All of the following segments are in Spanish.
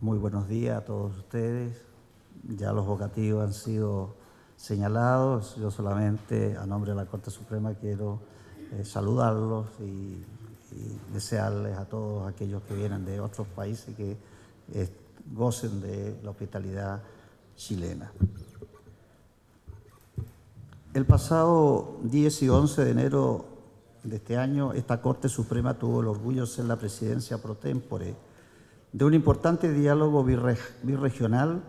Muy buenos días a todos ustedes. Ya los vocativos han sido señalados. Yo solamente, a nombre de la Corte Suprema, quiero eh, saludarlos y, desearles a todos aquellos que vienen de otros países que eh, gocen de la hospitalidad chilena. El pasado 10 y 11 de enero de este año, esta Corte Suprema tuvo el orgullo de ser la presidencia pro tempore de un importante diálogo birregional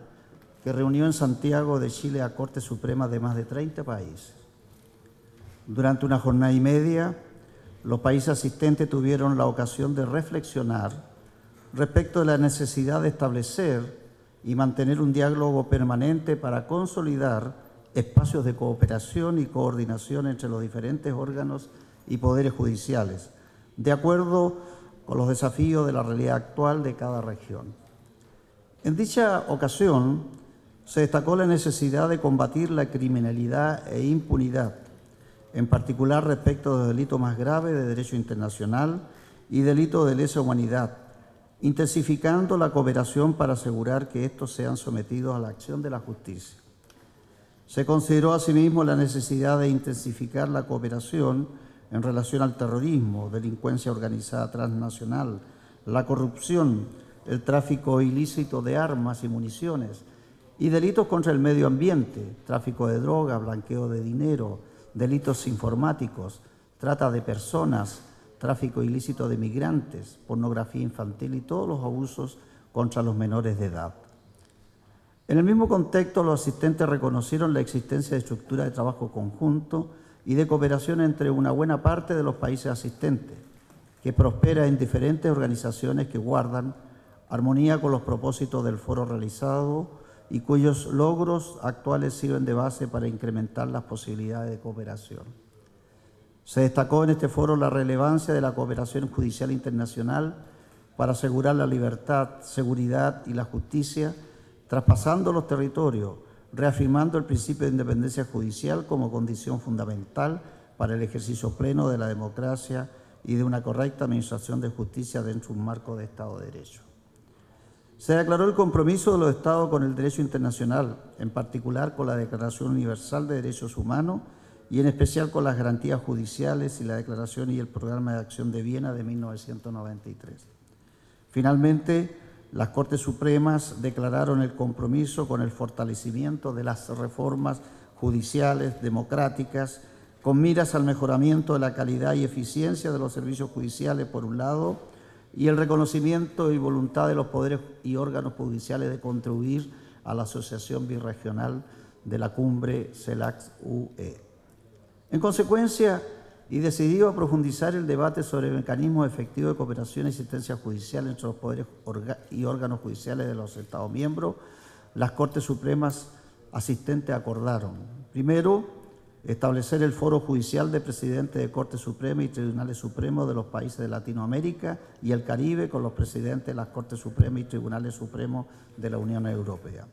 que reunió en Santiago de Chile a Corte Suprema de más de 30 países. Durante una jornada y media, los países asistentes tuvieron la ocasión de reflexionar respecto de la necesidad de establecer y mantener un diálogo permanente para consolidar espacios de cooperación y coordinación entre los diferentes órganos y poderes judiciales, de acuerdo con los desafíos de la realidad actual de cada región. En dicha ocasión se destacó la necesidad de combatir la criminalidad e impunidad, en particular respecto de delitos más graves de derecho internacional y delitos de lesa humanidad, intensificando la cooperación para asegurar que estos sean sometidos a la acción de la justicia. Se consideró asimismo la necesidad de intensificar la cooperación en relación al terrorismo, delincuencia organizada transnacional, la corrupción, el tráfico ilícito de armas y municiones y delitos contra el medio ambiente, tráfico de drogas, blanqueo de dinero, delitos informáticos, trata de personas, tráfico ilícito de migrantes, pornografía infantil y todos los abusos contra los menores de edad. En el mismo contexto, los asistentes reconocieron la existencia de estructuras de trabajo conjunto y de cooperación entre una buena parte de los países asistentes, que prospera en diferentes organizaciones que guardan armonía con los propósitos del foro realizado y cuyos logros actuales sirven de base para incrementar las posibilidades de cooperación. Se destacó en este foro la relevancia de la cooperación judicial internacional para asegurar la libertad, seguridad y la justicia traspasando los territorios, reafirmando el principio de independencia judicial como condición fundamental para el ejercicio pleno de la democracia y de una correcta administración de justicia dentro de un marco de Estado de Derecho. Se declaró el compromiso de los Estados con el derecho internacional, en particular con la Declaración Universal de Derechos Humanos y en especial con las garantías judiciales y la Declaración y el Programa de Acción de Viena de 1993. Finalmente, las Cortes Supremas declararon el compromiso con el fortalecimiento de las reformas judiciales democráticas con miras al mejoramiento de la calidad y eficiencia de los servicios judiciales, por un lado, y el reconocimiento y voluntad de los poderes y órganos judiciales de contribuir a la Asociación Birregional de la Cumbre CELAC-UE. En consecuencia, y decidió a profundizar el debate sobre mecanismos efectivos de cooperación y asistencia judicial entre los poderes y órganos judiciales de los Estados miembros, las Cortes Supremas asistentes acordaron, primero, establecer el foro judicial de presidentes de Cortes Supremas y Tribunales Supremos de los países de Latinoamérica y el Caribe con los presidentes de las Cortes Supremas y Tribunales Supremos de la Unión Europea.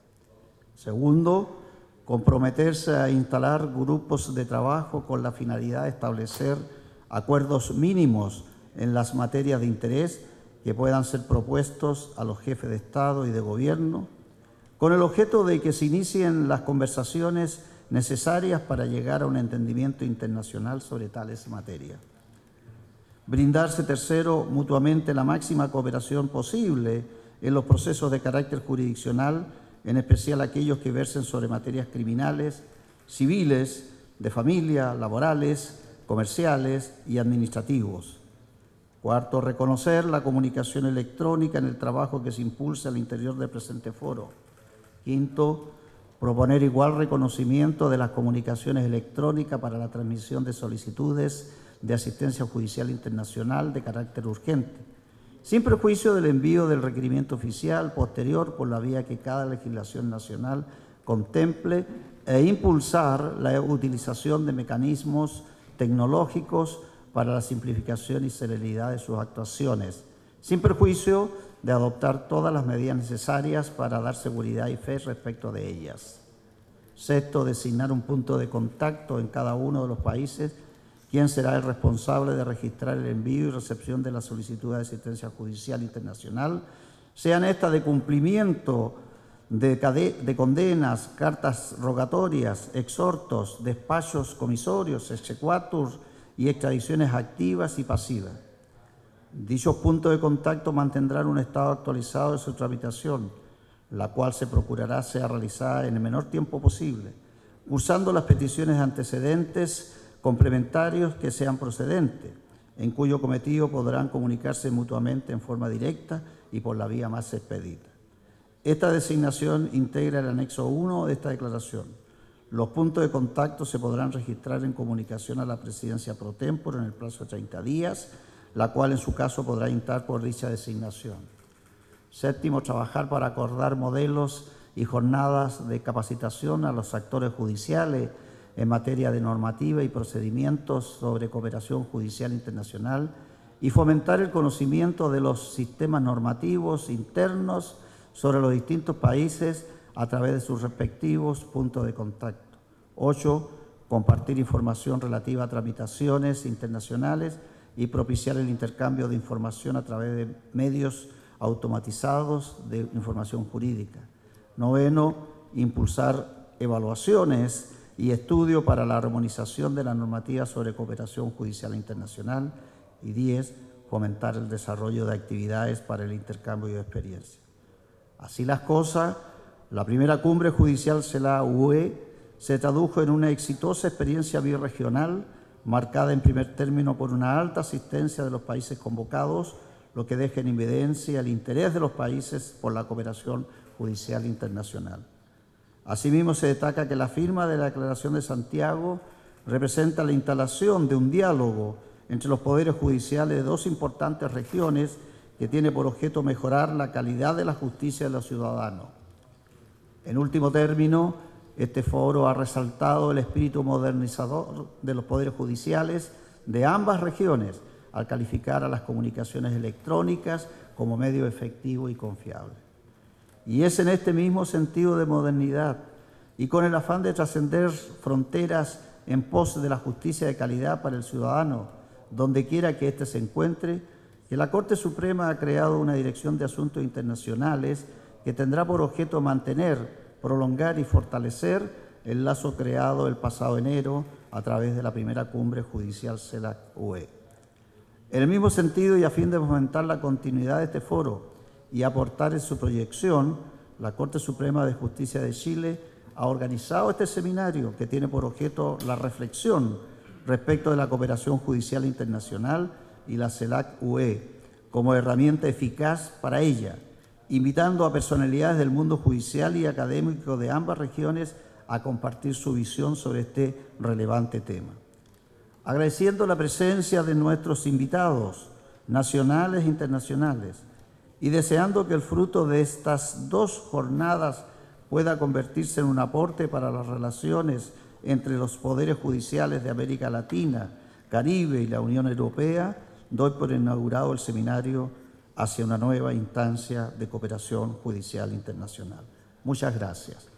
Segundo, comprometerse a instalar grupos de trabajo con la finalidad de establecer acuerdos mínimos en las materias de interés que puedan ser propuestos a los jefes de Estado y de Gobierno, con el objeto de que se inicien las conversaciones necesarias para llegar a un entendimiento internacional sobre tales materias. Brindarse, tercero, mutuamente la máxima cooperación posible en los procesos de carácter jurisdiccional en especial aquellos que versen sobre materias criminales, civiles, de familia, laborales, comerciales y administrativos. Cuarto, reconocer la comunicación electrónica en el trabajo que se impulsa al interior del presente foro. Quinto, proponer igual reconocimiento de las comunicaciones electrónicas para la transmisión de solicitudes de asistencia judicial internacional de carácter urgente sin perjuicio del envío del requerimiento oficial posterior por la vía que cada legislación nacional contemple e impulsar la utilización de mecanismos tecnológicos para la simplificación y celeridad de sus actuaciones, sin perjuicio de adoptar todas las medidas necesarias para dar seguridad y fe respecto de ellas. Sexto, designar un punto de contacto en cada uno de los países ¿Quién será el responsable de registrar el envío y recepción de la solicitud de asistencia judicial internacional, sean estas de cumplimiento de, de, condenas, cartas rogatorias, exhortos, despachos comisorios, exequatur y extradiciones activas y pasivas. Dichos puntos de contacto mantendrán un estado actualizado de su tramitación, la cual se procurará sea realizada en el menor tiempo posible, usando las peticiones antecedentes complementarios que sean procedentes, en cuyo cometido podrán comunicarse mutuamente en forma directa y por la vía más expedita. Esta designación integra el anexo 1 de esta declaración. Los puntos de contacto se podrán registrar en comunicación a la presidencia pro tempore en el plazo de 30 días, la cual en su caso podrá instar por dicha designación. Séptimo, trabajar para acordar modelos y jornadas de capacitación a los actores judiciales en materia de normativa y procedimientos sobre cooperación judicial internacional y fomentar el conocimiento de los sistemas normativos internos sobre los distintos países a través de sus respectivos puntos de contacto. Ocho, compartir información relativa a tramitaciones internacionales y propiciar el intercambio de información a través de medios automatizados de información jurídica. Noveno, impulsar evaluaciones y estudios para la armonización de la normativa sobre cooperación judicial internacional. Y diez, fomentar el desarrollo de actividades para el intercambio de experiencia. Así las cosas, la primera cumbre judicial CELA UE se tradujo en una exitosa experiencia biregional marcada en primer término por una alta asistencia de los países convocados, lo que deja en evidencia el interés de los países por la cooperación judicial internacional. Asimismo, se destaca que la firma de la Declaración de Santiago representa la instalación de un diálogo entre los poderes judiciales de dos importantes regiones que tiene por objeto mejorar la calidad de la justicia de los ciudadanos. En último término, este foro ha resaltado el espíritu modernizador de los poderes judiciales de ambas regiones al calificar a las comunicaciones electrónicas como medio efectivo y confiable. Y es en este mismo sentido de modernidad y con el afán de trascender fronteras en pos de la justicia de calidad para el ciudadano, donde quiera que éste se encuentre, que la Corte Suprema ha creado una Dirección de Asuntos Internacionales que tendrá por objeto mantener prolongar y fortalecer el lazo creado el pasado enero a través de la primera cumbre judicial CELAC-UE. En el mismo sentido y a fin de fomentar la continuidad de este foro y aportar en su proyección, la Corte Suprema de Justicia de Chile ha organizado este seminario que tiene por objeto la reflexión respecto de la cooperación judicial internacional y la CELAC-UE como herramienta eficaz para ella invitando a personalidades del mundo judicial y académico de ambas regiones a compartir su visión sobre este relevante tema. Agradeciendo la presencia de nuestros invitados nacionales e internacionales y deseando que el fruto de estas dos jornadas pueda convertirse en un aporte para las relaciones entre los poderes judiciales de América Latina, Caribe y la Unión Europea, doy por inaugurado el seminario hacia una nueva instancia de cooperación judicial internacional. Muchas gracias.